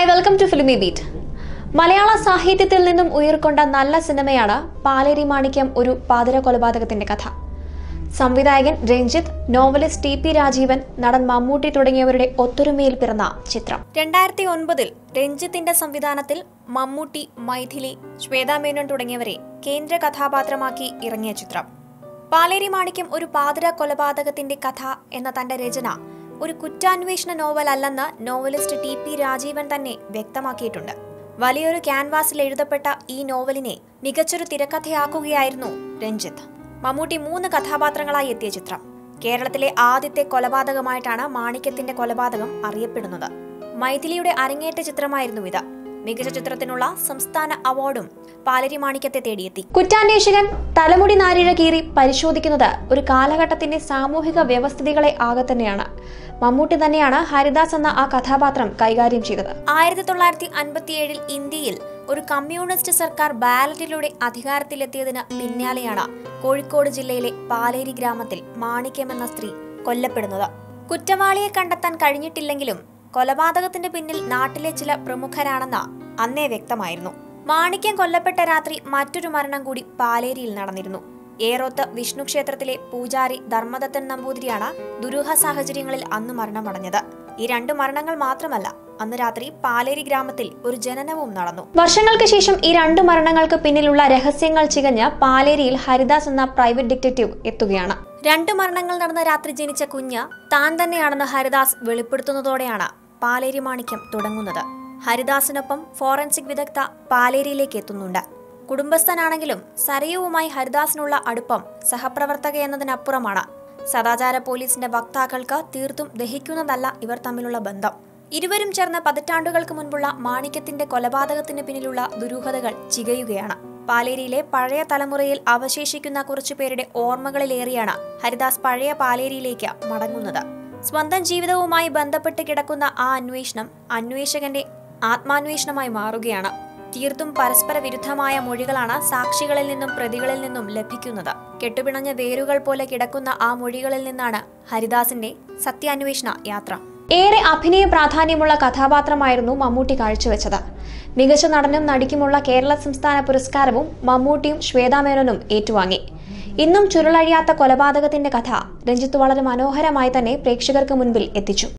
Hi welcome to filmi beat മലയാള സാഹിത്യത്തിൽ നിന്നും ഉയർക്കൊണ്ട നല്ല സിനിമയാണ് പാലേരി മാണിക്യം ഒരു പാതിര കൊലപാതകത്തിന്റെ കഥ. സംവിധായകൻ Ranjith novelist T P Rajeevan നടൻ മമ്മൂട്ടി തുടങ്ങിയവരുടെ ഒത്തൊരുമയിൽ പിറന്ന ചിത്രം. രണ്ടായിരത്തി ഒൻപതിൽ രഞ്ജിത്തിന്റെ സംവിധാനത്തിൽ മമ്മൂട്ടി മൈഥിലി ശ്വേതാ മേനോൻ തുടങ്ങിയവരെ കേന്ദ്ര കഥാപാത്രമാക്കി ഇറങ്ങിയ ചിത്രം. പാലേരി മാണിക്യം ഒരു പാതിര കൊലപാതകത്തിന്റെ കഥ എന്ന തന്റെ രചന ഒരു കുറ്റാന്വേഷണ നോവൽ അല്ലെന്ന് നോവലിസ്റ്റ് ടി പി രാജീവൻ തന്നെ വ്യക്തമാക്കിയിട്ടുണ്ട്. വലിയൊരു ക്യാൻവാസിൽ എഴുതപ്പെട്ട ഈ നോവലിനെ മികച്ചൊരു തിരക്കഥയാക്കുകയായിരുന്നു രഞ്ജിത്ത്. മമ്മൂട്ടി മൂന്ന് കഥാപാത്രങ്ങളായി എത്തിയ ചിത്രം. കേരളത്തിലെ ആദ്യത്തെ കൊലപാതകമായിട്ടാണ് മാണിക്യത്തിന്റെ കൊലപാതകം അറിയപ്പെടുന്നത്. മൈഥിലിയുടെ അരങ്ങേറ്റ ചിത്രമായിരുന്നു ഇത്. മികച്ച ചിത്രത്തിനുള്ള സംസ്ഥാന അവാർഡും പാലരി മാണിക്യത്തെ തേടിയെത്തി. കുറ്റാന്വേഷകൻ തലമുടി നാരിഴ കീറി പരിശോധിക്കുന്നത് ഒരു കാലഘട്ടത്തിന്റെ സാമൂഹിക വ്യവസ്ഥിതികളെ ആകെ തന്നെയാണ് മമ്മൂട്ടി തന്നെയാണ് ഹരിദാസ് എന്ന ആ കഥാപാത്രം കൈകാര്യം ചെയ്തത്. ആയിരത്തി തൊള്ളായിരത്തി അൻപത്തിയേഴിൽ ഇന്ത്യയിൽ ഒരു കമ്മ്യൂണിസ്റ്റ് സർക്കാർ ബാലറ്റിലൂടെ അധികാരത്തിലെത്തിയതിന് പിന്നാലെയാണ് കോഴിക്കോട് ജില്ലയിലെ പാലേരി ഗ്രാമത്തിൽ മാണിക്യം എന്ന സ്ത്രീ കൊല്ലപ്പെടുന്നത്. കുറ്റവാളിയെ കണ്ടെത്താൻ കഴിഞ്ഞിട്ടില്ലെങ്കിലും കൊലപാതകത്തിന്റെ പിന്നിൽ നാട്ടിലെ ചില പ്രമുഖരാണെന്ന അന്നേ വ്യക്തമായിരുന്നു. മാണിക്യം കൊല്ലപ്പെട്ട രാത്രി മറ്റൊരു മരണം കൂടി പാലേരിയിൽ നടന്നിരുന്നു. ഏറോത്ത് വിഷ്ണു ക്ഷേത്രത്തിലെ പൂജാരി ധർമ്മദത്തൻ നമ്പൂതിരിയാണ് ദുരൂഹ സാഹചര്യങ്ങളിൽ അന്ന് മരണമടഞ്ഞത്. ഈ രണ്ട് മരണങ്ങൾ മാത്രമല്ല അന്ന് രാത്രി പാലേരി ഗ്രാമത്തിൽ ഒരു ജനനവും നടന്നു. വർഷങ്ങൾക്ക് ശേഷം ഈ രണ്ട് മരണങ്ങൾക്ക് പിന്നിലുള്ള രഹസ്യങ്ങൾ ചികഞ്ഞ് പാലേരിയിൽ ഹരിദാസ് എന്ന പ്രൈവറ്റ് ഡിറ്റക്റ്റീവ് എത്തുകയാണ്. രണ്ട് മരണങ്ങൾ നടന്ന രാത്രി ജനിച്ച കുഞ്ഞ് താൻ തന്നെയാണെന്ന് ഹരിദാസ് വെളിപ്പെടുത്തുന്നതോടെയാണ് പാലേരി മാണിക്യം തുടങ്ങുന്നത്. ഹരിദാസിനൊപ്പം ഫോറൻസിക് വിദഗ്ധ പാലേരിയിലേക്ക് എത്തുന്നുണ്ട്. കുടുംബസ്ഥനാണെങ്കിലും സരയുവുമായി ഹരിദാസിനുള്ള അടുപ്പം സഹപ്രവർത്തക എന്നതിനപ്പുറമാണ്. സദാചാര പോലീസിന്റെ വക്താക്കൾക്ക് തീർത്തും ദഹിക്കുന്നതല്ല ഇവർ തമ്മിലുള്ള ബന്ധം. ഇരുവരും ചേർന്ന് പതിറ്റാണ്ടുകൾക്ക് മുൻപുള്ള മാണിക്യത്തിന്റെ കൊലപാതകത്തിന് പിന്നിലുള്ള ദുരൂഹതകൾ ചികയുകയാണ്. പാലേരിയിലെ പഴയ തലമുറയിൽ അവശേഷിക്കുന്ന കുറച്ചു പേരുടെ ഓർമ്മകളിലേറിയാണ് ഹരിദാസ് പഴയ പാലേരിയിലേക്ക് മടങ്ങുന്നത്. സ്വന്തം ജീവിതവുമായി ബന്ധപ്പെട്ട് കിടക്കുന്ന ആ അന്വേഷണം അന്വേഷകന്റെ ആത്മാന്വേഷണമായി മാറുകയാണ്. തീർത്തും പരസ്പര വിരുദ്ധമായ മൊഴികളാണ് സാക്ഷികളിൽ നിന്നും പ്രതികളിൽ നിന്നും ലഭിക്കുന്നത്. കെട്ടുപിണഞ്ഞ വേരുകൾ പോലെ കിടക്കുന്ന ആ മൊഴികളിൽ നിന്നാണ് ഹരിദാസിന്റെ സത്യാന്വേഷണ യാത്ര. ഏറെ അഭിനയ പ്രാധാന്യമുള്ള കഥാപാത്രമായിരുന്നു മമ്മൂട്ടി കാഴ്ചവെച്ചത്. മികച്ച നടനും നടിക്കുമുള്ള കേരള സംസ്ഥാന പുരസ്കാരവും മമ്മൂട്ടിയും ശ്വേതാമേനോനും ഏറ്റുവാങ്ങി. ഇന്നും ചുരുളഴിയാത്ത കൊലപാതകത്തിന്റെ കഥ രഞ്ജിത്ത് വളരെ മനോഹരമായി തന്നെ പ്രേക്ഷകർക്ക് മുൻപിൽ എത്തിച്ചു.